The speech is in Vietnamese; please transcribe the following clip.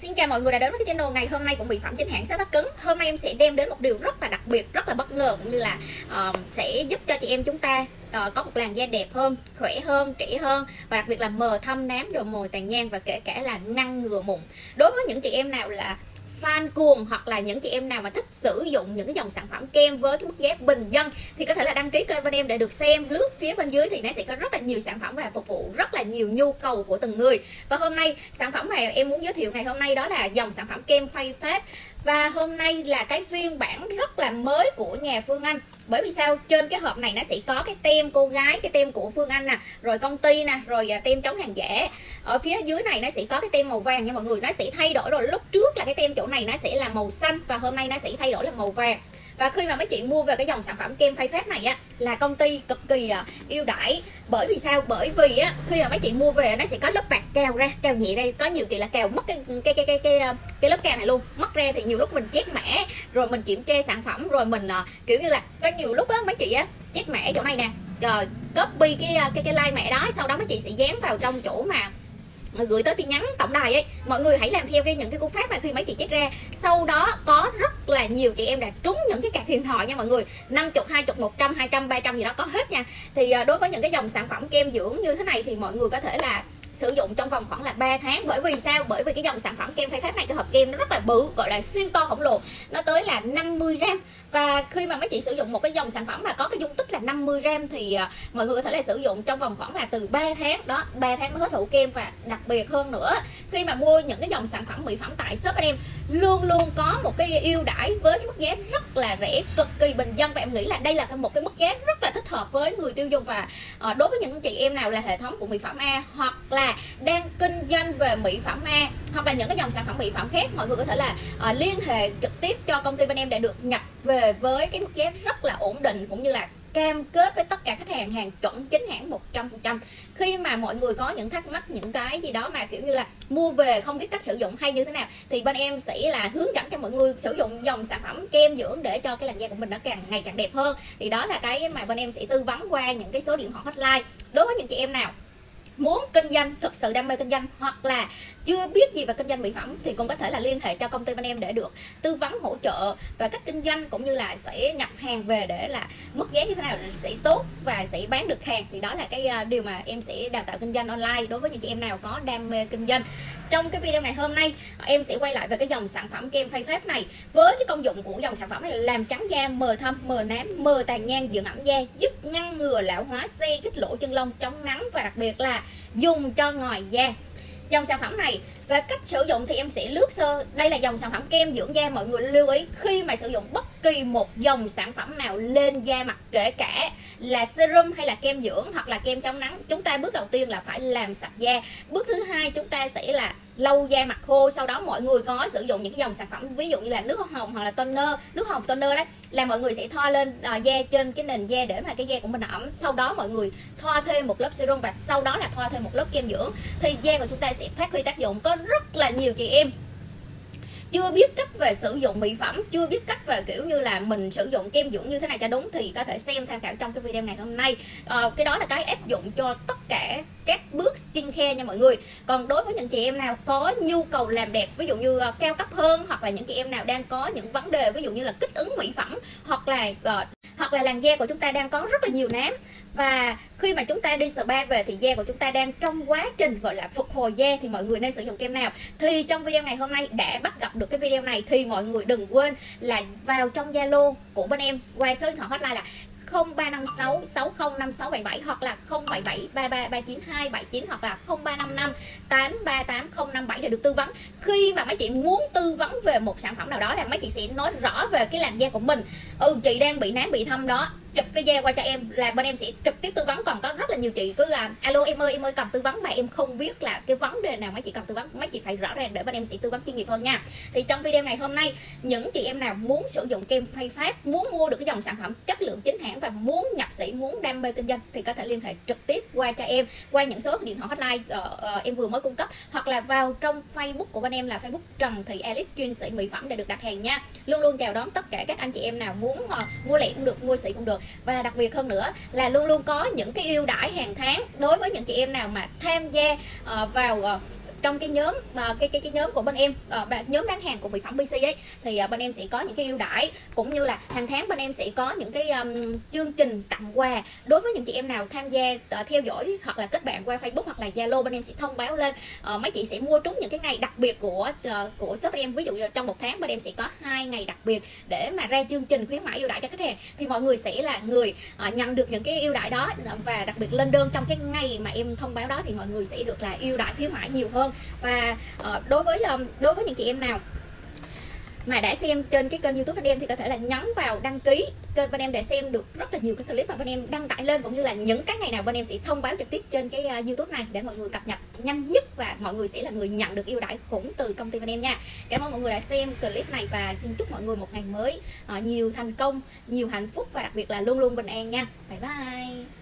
Xin chào mọi người đã đến với cái channel ngày hôm nay của mỹ phẩm chính hãng Sát Cứng. Hôm nay em sẽ đem đến một điều rất là đặc biệt, rất là bất ngờ cũng như là uh, sẽ giúp cho chị em chúng ta uh, có một làn da đẹp hơn, khỏe hơn, trẻ hơn và đặc biệt là mờ thâm nám rồi mồi tàn nhang và kể cả là ngăn ngừa mụn. Đối với những chị em nào là fan cuồng hoặc là những chị em nào mà thích sử dụng những cái dòng sản phẩm kem với cái mức giá bình dân thì có thể là đăng ký kênh bên em để được xem lướt phía bên dưới thì nó sẽ có rất là nhiều sản phẩm và phục vụ rất là nhiều nhu cầu của từng người. Và hôm nay, sản phẩm này em muốn giới thiệu ngày hôm nay đó là dòng sản phẩm kem phay pháp và hôm nay là cái phiên bản rất là mới của nhà Phương Anh. Bởi vì sao? Trên cái hộp này nó sẽ có cái tem cô gái, cái tem của Phương Anh nè, rồi công ty nè, rồi à, tem chống hàng giả. Ở phía dưới này nó sẽ có cái tem màu vàng nha mọi người nó sẽ thay đổi rồi. Lúc trước là cái tem chỗ này nó sẽ là màu xanh và hôm nay nó sẽ thay đổi là màu vàng và khi mà mấy chị mua về cái dòng sản phẩm kem phay phép này á là công ty cực kỳ à, yêu đãi. Bởi vì sao? Bởi vì á khi mà mấy chị mua về nó sẽ có lớp bạc kèo ra kèo nhẹ đây. Có nhiều chị là kèo mất cái cái cái cái cái, cái, cái lớp kèo này luôn. Mất ra thì nhiều lúc mình chết mẻ rồi mình kiểm tra sản phẩm rồi mình uh, kiểu như là có nhiều lúc á mấy chị á chết mẻ chỗ này nè rồi copy cái cái cái like mẹ đó sau đó mấy chị sẽ dán vào trong chỗ mà gửi tới tin nhắn tổng đài ấy. Mọi người hãy làm theo cái những cái cú pháp mà khi mấy chị chết ra. Sau đó có là nhiều chị em đã trúng những cái cạc điện thoại nha mọi người. 50 20 100 200 300 gì đó có hết nha. Thì à, đối với những cái dòng sản phẩm kem dưỡng như thế này thì mọi người có thể là sử dụng trong vòng khoảng là 3 tháng. Bởi vì sao? Bởi vì cái dòng sản phẩm kem phay pháp này, cái hộp kem nó rất là bự, gọi là siêu to khổng lồ. Nó tới là 50 gram và khi mà mấy chị sử dụng một cái dòng sản phẩm mà có cái dung tích là 50 gram thì à, mọi người có thể là sử dụng trong vòng khoảng là từ 3 tháng. Đó 3 tháng mới hết hữu kem và đặc biệt hơn nữa, khi mà mua những cái dòng sản phẩm mỹ phẩm tại shop anh em, luôn luôn có một cái ưu đãi với cái mức giá rất là rẻ, cực kỳ bình dân. Và em nghĩ là đây là một cái mức giá rất là thích hợp với người tiêu dùng. Và à, đối với những chị em nào là hệ thống của mỹ phẩm A hoặc là đang kinh doanh về mỹ phẩm A hoặc là những cái dòng sản phẩm mỹ phẩm khác mọi người có thể là uh, liên hệ trực tiếp cho công ty bên em để được nhập về với cái mức giá rất là ổn định cũng như là cam kết với tất cả khách hàng hàng chuẩn chính hãng 100% khi mà mọi người có những thắc mắc những cái gì đó mà kiểu như là mua về không biết cách sử dụng hay như thế nào thì bên em sẽ là hướng dẫn cho mọi người sử dụng dòng sản phẩm kem dưỡng để cho cái làn da của mình nó càng ngày càng đẹp hơn. Thì đó là cái mà bên em sẽ tư vấn qua những cái số điện thoại hotline. Đối với những chị em nào muốn kinh doanh, thực sự đam mê kinh doanh hoặc là chưa biết gì về kinh doanh mỹ phẩm thì cũng có thể là liên hệ cho công ty bên em để được tư vấn, hỗ trợ về cách kinh doanh cũng như là sẽ nhập hàng về để là mức giá như thế nào sẽ tốt và sẽ bán được hàng. Thì đó là cái à, điều mà em sẽ đào tạo kinh doanh online đối với những chị em nào có đam mê kinh doanh. Trong cái video ngày hôm nay, em sẽ quay lại về cái dòng sản phẩm kem phay phép này. Với cái công dụng của dòng sản phẩm này là làm trắng da mờ thâm, mờ nám, mờ tàn nhang, dưỡng ẩm da, giúp ngăn ngừa lão hóa xe kích lỗ chân lông, chống nắng và đặc biệt là dùng cho ngoài da. Dòng sản phẩm này và cách sử dụng thì em sẽ lướt sơ. Đây là dòng sản phẩm kem dưỡng da, mọi người lưu ý. Khi mà sử dụng bất kỳ một dòng sản phẩm nào lên da mặt kể cả là serum hay là kem dưỡng hoặc là kem chống nắng, chúng ta bước đầu tiên là phải làm sạch da. Bước thứ hai chúng ta sẽ là lâu da mặt khô sau đó mọi người có sử dụng những cái dòng sản phẩm ví dụ như là nước hồng hoặc là toner nước hồng toner đấy là mọi người sẽ thoa lên à, da trên cái nền da để mà cái da của mình ẩm. Sau đó mọi người thoa thêm một lớp serum và sau đó là thoa thêm một lớp kem dưỡng. Thì da của chúng ta sẽ phát huy tác dụng có rất là nhiều chị em chưa biết cách về sử dụng mỹ phẩm chưa biết cách về kiểu như là mình sử dụng kem dưỡng như thế này cho đúng thì có thể xem tham khảo trong cái video ngày hôm nay. À, cái đó là cái áp dụng cho tất cả các bước skincare nha mọi người. Còn đối với những chị em nào có nhu cầu làm đẹp ví dụ như uh, cao cấp hơn hoặc là những chị em nào đang có những vấn đề ví dụ như là kích ứng mỹ phẩm hoặc là uh, hoặc là làn da của chúng ta đang có rất là nhiều nám. Và khi mà chúng ta đi spa về thì da của chúng ta đang trong quá trình, gọi là, phục hồi da thì mọi người nên sử dụng kem nào? Thì trong video ngày hôm nay đã bắt gặp được cái video này thì mọi người đừng quên là vào trong Zalo của bên em qua số điện thoại hotline là 0356 605677 hoặc là 077 3339279 hoặc là 0355 838057 để được tư vấn. Khi mà mấy chị muốn tư vấn về một sản phẩm nào đó là mấy chị sẽ nói rõ về cái làn da của mình. Ừ chị đang bị nám, bị thâm đó chụp video qua cho em là bên em sẽ trực tiếp tư vấn. Còn có rất là nhiều chị cứ là alo, em ơi em ơi cần tư vấn mà em không biết là cái vấn đề nào mấy chị cần tư vấn, mấy chị phải rõ ràng để bên em sẽ tư vấn chuyên nghiệp hơn nha. Thì trong video ngày hôm nay, những chị em nào muốn sử dụng kem phay pháp muốn mua được cái dòng sản phẩm chất lượng chính hãng và muốn nhập sĩ, muốn đam mê kinh doanh thì có thể liên hệ trực tiếp qua cho em qua những số điện thoại hotline uh, uh, em vừa mới cung cấp. Hoặc là vào trong facebook của bên em là facebook trần thị alice chuyên sĩ mỹ phẩm để được đặt hàng nha. Luôn luôn chào đón tất cả các anh chị em nào muốn uh, mua lẻ cũng được mua sĩ cũng được. Và đặc biệt hơn nữa là luôn luôn có những cái ưu đãi hàng tháng đối với những chị em nào mà tham gia uh, vào uh, trong cái nhóm uh, cái cái cái nhóm của bên em uh, nhóm bán hàng của mỹ phẩm BC ấy thì uh, bên em sẽ có những cái ưu đãi cũng như là hàng tháng bên em sẽ có những cái um, chương trình tặng quà. Đối với những chị em nào tham gia uh, theo dõi hoặc là kết bạn qua Facebook hoặc là Zalo bên em sẽ thông báo lên. Uh, mấy chị sẽ mua trúng những cái ngày đặc biệt của uh, của shop em. Ví dụ như trong một tháng bên em sẽ có hai ngày đặc biệt để mà ra chương trình khuyến mãi ưu đãi cho khách hàng. Thì mọi người sẽ là người uh, nhận được những cái ưu đãi đó. Và đặc biệt lên đơn trong cái ngày mà em thông báo đó thì mọi người sẽ được là ưu đãi khuyến mãi nhiều hơn và uh, đối với um, đối với những chị em nào mà đã xem trên cái kênh youtube bên em thì có thể là nhấn vào đăng ký kênh bên em để xem được rất là nhiều cái clip mà bên em đăng tải lên cũng như là những cái ngày nào bên em sẽ thông báo trực tiếp trên cái uh, youtube này để mọi người cập nhật nhanh nhất và mọi người sẽ là người nhận được ưu đãi khủng từ công ty bên em nha. Cảm ơn mọi người đã xem clip này và xin chúc mọi người một ngày mới uh, nhiều thành công nhiều hạnh phúc và đặc biệt là luôn luôn bình an nha. Bye bye.